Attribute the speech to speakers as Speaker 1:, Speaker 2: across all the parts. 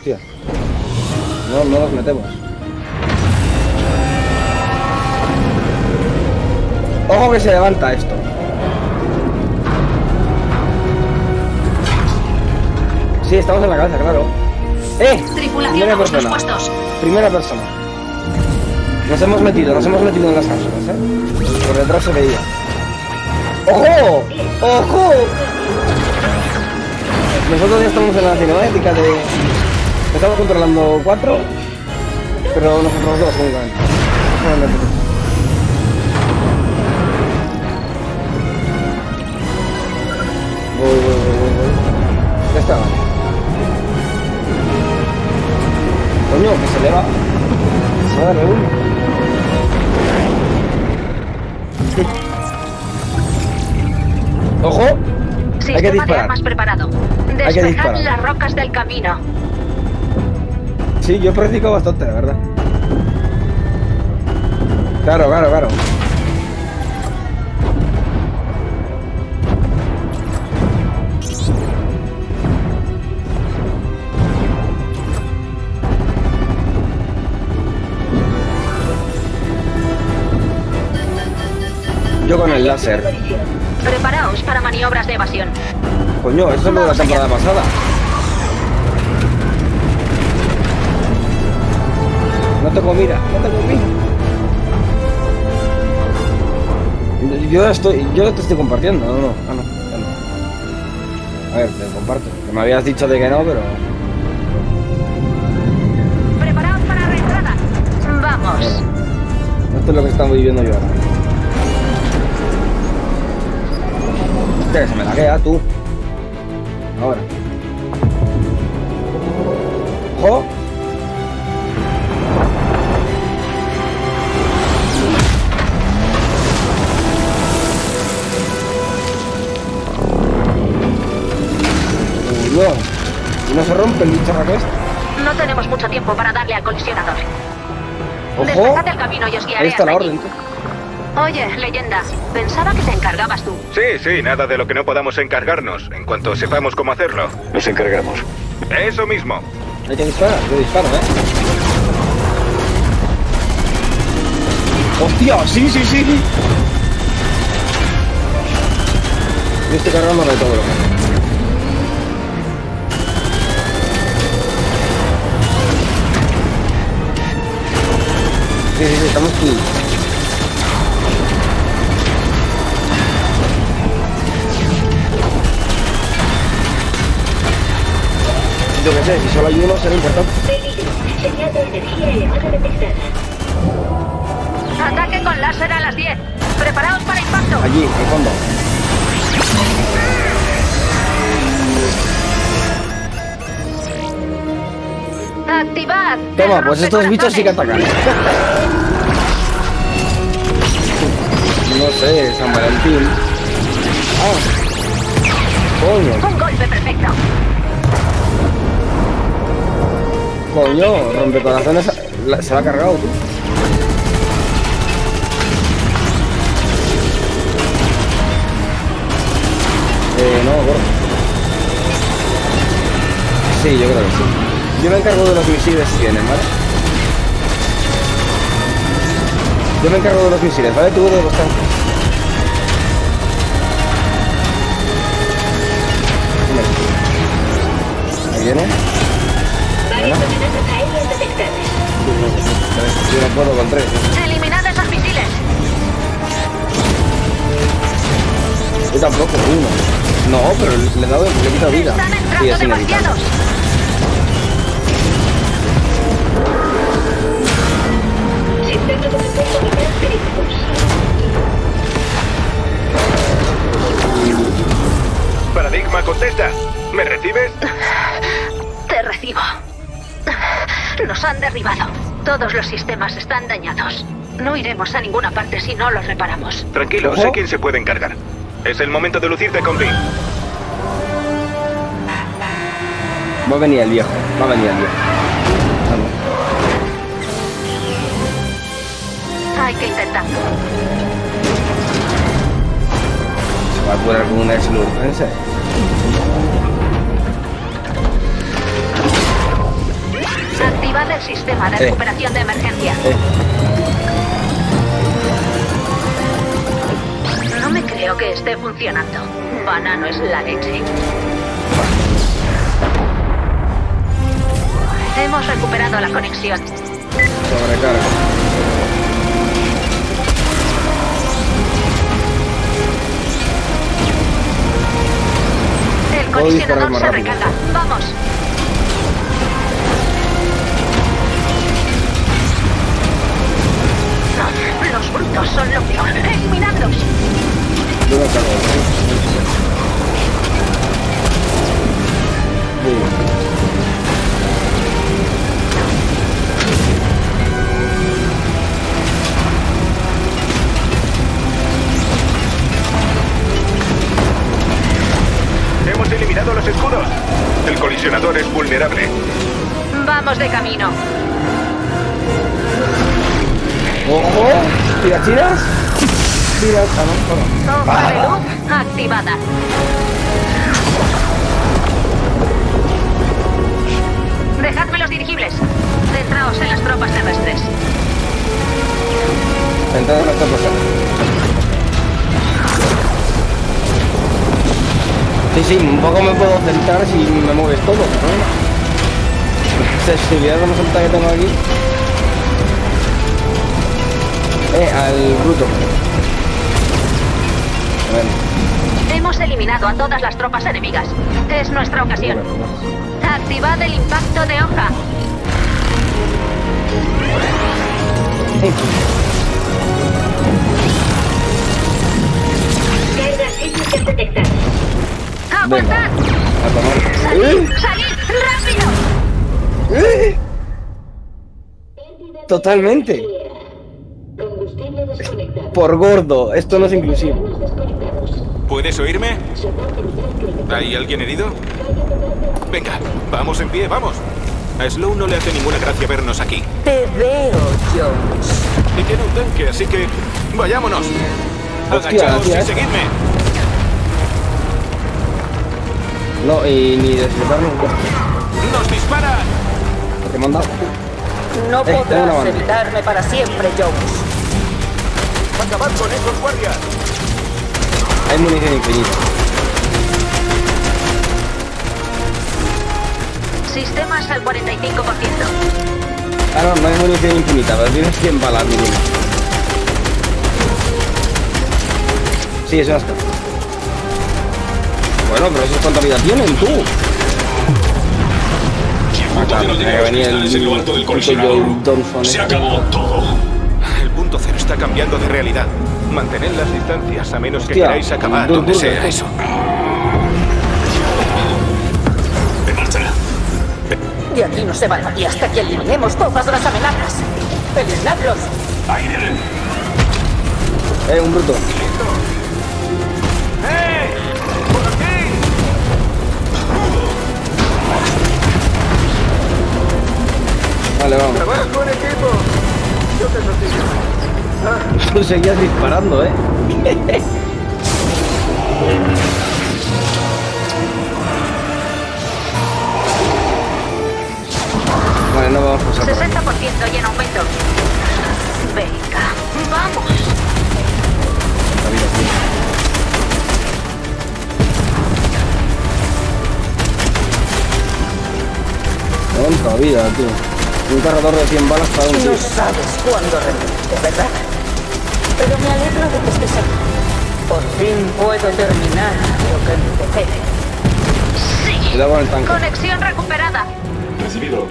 Speaker 1: Hostia. No, no los metemos. Ojo que se levanta esto. Sí, estamos en la cabeza, claro. ¡Eh!
Speaker 2: Tripulación
Speaker 1: Primera persona. Primera persona. Nos hemos metido, nos hemos metido en las cápsulas, ¿eh? Por detrás se veía. ¡Ojo! ¡Ojo! Nosotros ya estamos en la cinemática de... Estamos controlando cuatro, pero nosotros dos únicamente. Voy, voy, voy, voy, voy. Ya está, vale. Coño, que se eleva. Se va a uno. ¡Ojo!
Speaker 2: Sistema de
Speaker 1: disparar.
Speaker 2: armas preparado.
Speaker 1: que
Speaker 2: Despejad
Speaker 1: disparar.
Speaker 2: las rocas del camino.
Speaker 1: Sí, yo he practicado bastante, la verdad. Claro, claro, claro. Yo con el láser.
Speaker 2: Preparaos para maniobras de evasión.
Speaker 1: Coño, eso es lo de la temporada pasada. No tengo mira, no tengo mira. Yo estoy, yo te estoy compartiendo, no, no, ah, no. A ver, te comparto. Que me habías dicho de que no, pero.
Speaker 2: Preparaos para reentrada. Vamos.
Speaker 1: Esto es lo que estamos viviendo yo ahora. Hostia, se me laguea tú. Ahora. ¡Ojo! Rompe el bicharraco?
Speaker 2: No tenemos mucho tiempo para darle al colisionador.
Speaker 1: ¡Ojo!
Speaker 2: El camino y os guiaré
Speaker 1: Ahí está la orden. tú.
Speaker 2: Oye, leyenda, pensaba que te encargabas tú.
Speaker 3: Sí, sí, nada de lo que no podamos encargarnos. En cuanto sepamos cómo hacerlo.
Speaker 4: Nos encargamos.
Speaker 3: Eso mismo.
Speaker 1: Hay que disparar, yo disparo, ¿eh? ¡Hostia! ¡Sí, sí, sí! Yo estoy cargando de todo lo que... Sí, sí, estamos aquí. Yo qué sé, si solo hay uno será importante.
Speaker 5: Señal de energía elevada detectada.
Speaker 2: Ataque con láser a las 10. Preparaos para impacto.
Speaker 1: Allí, al fondo. Toma, pues estos bichos sí que atacan. No sé, San Valentín. Ah. Coño,
Speaker 2: Un golpe perfecto.
Speaker 1: coño, rompecorazones la- se lo ha cargado tú. Eh, no, gordo. Sí, yo creo que sí. Yo me encargo de los misiles si vienen, ¿vale? Yo me encargo de los misiles, ¿vale? Tú de los tanques. Ahí viene. Yo no puedo con tres.
Speaker 2: Eliminad esos misiles.
Speaker 1: Yo tampoco, uno. No, pero le he dado, le he quitado vida.
Speaker 2: Están
Speaker 1: Sí,
Speaker 2: entrando
Speaker 1: es inevitable.
Speaker 2: demasiados.
Speaker 3: Paradigma, contesta. ¿Me recibes?
Speaker 2: Te recibo. Nos han derribado. Todos los sistemas están dañados. No iremos a ninguna parte si no los reparamos.
Speaker 3: Tranquilo, sé quién se puede encargar. Es el momento de lucirte con Dean.
Speaker 1: Va a venir el viejo, va a venir el viejo.
Speaker 2: Hay que intentarlo.
Speaker 1: Se va a curar con una exlurpense.
Speaker 2: el sistema de
Speaker 1: Eh.
Speaker 2: recuperación de emergencia.
Speaker 1: Eh,
Speaker 2: No me creo que esté funcionando. Banano es la leche. Hemos recuperado la conexión.
Speaker 1: sobrecarga.
Speaker 2: El colisionador se recarga. Vamos. No, los brutos son lo peor. Eliminadlos.
Speaker 1: Yo no cargo.
Speaker 3: Vulnerable.
Speaker 2: Vamos de camino.
Speaker 1: ¡Ojo! Tira... No, no.
Speaker 2: Hoja de luz activada. Dejadme los dirigibles. Centraos en las tropas terrestres.
Speaker 1: Entonces no está pasando. Sí, sí, un poco me puedo centrar si me mueves todo, ¿no? Si vieras la más que tengo aquí. Eh, al bruto. A ver.
Speaker 2: Hemos eliminado a todas las tropas enemigas. Es nuestra ocasión. Activad el impacto de hoja. ¡Aguantad!
Speaker 1: A tomar.
Speaker 2: ¡Salid! ¡Salid! ¡Rápido!
Speaker 1: ¡Eh! Totalmente.
Speaker 5: Combustible desconectado.
Speaker 1: Por gordo, esto no es inclusivo.
Speaker 3: ¿Puedes oírme? ¿Hay alguien herido? Venga, vamos en pie, vamos. A Slow no le hace ninguna gracia vernos aquí.
Speaker 4: Te veo, Jones.
Speaker 3: Y tiene un tanque, así que vayámonos.
Speaker 1: Hostia,
Speaker 3: Agachaos
Speaker 1: hostia,
Speaker 3: y
Speaker 1: eh.
Speaker 3: seguidme.
Speaker 1: No, y ni nunca.
Speaker 3: ¡Nos disparan!
Speaker 1: Te he mandado.
Speaker 4: No
Speaker 1: una
Speaker 4: podrás evitarme para siempre, Jones.
Speaker 3: ¡Acabad con esos guardias!
Speaker 1: Hay munición infinita.
Speaker 2: Sistemas al 45%.
Speaker 1: Ah, no, no hay munición infinita, pero tienes 100 balas mínimo. Sí, eso está. Bueno, pero eso es cuánta vida tienen, tú. El
Speaker 6: del.
Speaker 1: Joe Thompson.
Speaker 6: Se acabó todo.
Speaker 3: El punto cero está cambiando de realidad. Mantened las distancias a menos que queráis acabar
Speaker 1: dur-
Speaker 3: donde sea eso.
Speaker 6: En marcha.
Speaker 4: De aquí no se va nadie hasta que eliminemos todas las amenazas. ¡Eliminadlos!
Speaker 6: Ahí vienen.
Speaker 1: Eh, un bruto. Vale, vamos.
Speaker 3: ¡Trabajo en equipo! Yo te sostengo.
Speaker 1: Tú seguías disparando, eh. Vale, no vamos a pasar por aquí.
Speaker 2: 60% y en aumento. Venga, vamos.
Speaker 1: La vida, tío. Cuánta vida, tío. Un cargador de 100 balas para un
Speaker 4: No sabes cuándo rendirte, ¿verdad? Pero me alegro de que estés aquí. Por fin puedo terminar lo que empecé.
Speaker 2: Sí.
Speaker 1: Cuidado con el tanque.
Speaker 2: Conexión recuperada.
Speaker 6: Recibido.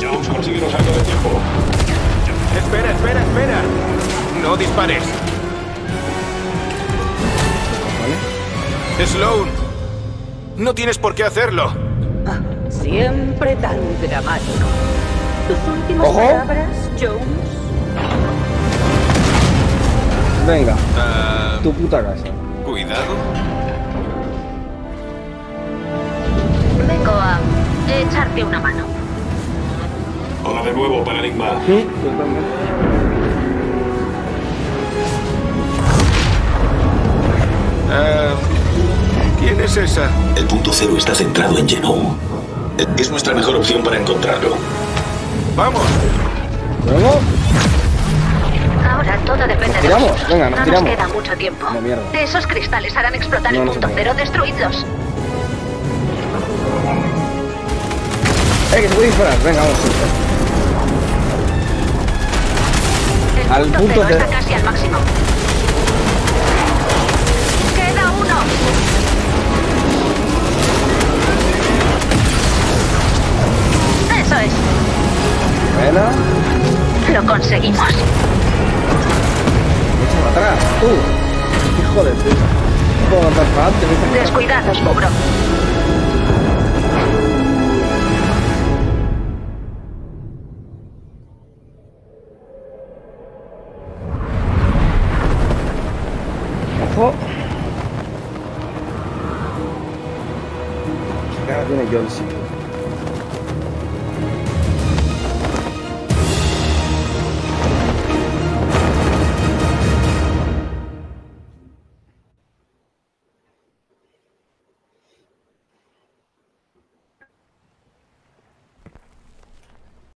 Speaker 6: Ya hemos conseguido algo de tiempo.
Speaker 3: Espera, espera, espera. No dispares.
Speaker 1: ¿Vale?
Speaker 3: Sloan. No tienes por qué hacerlo.
Speaker 4: Siempre tan dramático. ¿Tus últimas
Speaker 1: Ojo.
Speaker 4: palabras, Jones?
Speaker 1: Venga,
Speaker 3: Ah,
Speaker 1: tu puta casa.
Speaker 3: cuidado.
Speaker 2: Vengo a echarte una mano.
Speaker 6: Hola de nuevo, Paradigma.
Speaker 1: Sí, totalmente.
Speaker 3: Ah, ¿Quién es esa?
Speaker 6: El punto cero está centrado en Genome. Es nuestra mejor opción para encontrarlo.
Speaker 3: ¡Vamos!
Speaker 1: Luego,
Speaker 2: Ahora todo depende
Speaker 1: ¿Nos
Speaker 2: de
Speaker 1: tiramos?
Speaker 2: vosotros.
Speaker 1: Venga, nos
Speaker 2: no
Speaker 1: tiramos.
Speaker 2: nos queda mucho tiempo.
Speaker 1: No, mierda.
Speaker 2: Esos cristales harán explotar
Speaker 1: No,
Speaker 2: el punto cero. Destruidlos.
Speaker 1: eh, que se puede disparar. Venga, vamos.
Speaker 2: El
Speaker 1: Al
Speaker 2: punto,
Speaker 1: punto
Speaker 2: cero
Speaker 1: cero.
Speaker 2: está casi al máximo.
Speaker 1: Buena.
Speaker 2: Lo conseguimos.
Speaker 1: Para atrás. Tú. Hijo de puta. No puedo para adelante.
Speaker 2: Descuidados, Mubro.
Speaker 1: Ojo. ¿Qué cara tiene John, sí?